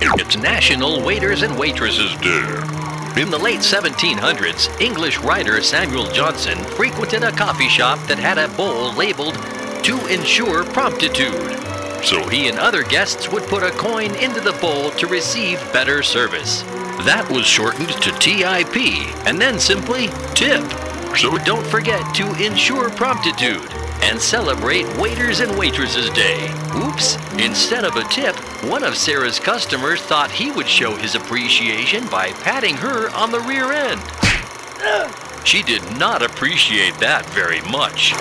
It's National Waiters and Waitresses Day. In the late 1700s, English writer Samuel Johnson frequented a coffee shop that had a bowl labeled to ensure promptitude. So he and other guests would put a coin into the bowl to receive better service. That was shortened to TIP and then simply tip. So don't forget to ensure promptitude and celebrate Waiters and Waitresses Day. Oops, instead of a tip, one of Sarah's customers thought he would show his appreciation by patting her on the rear end. She did not appreciate that very much.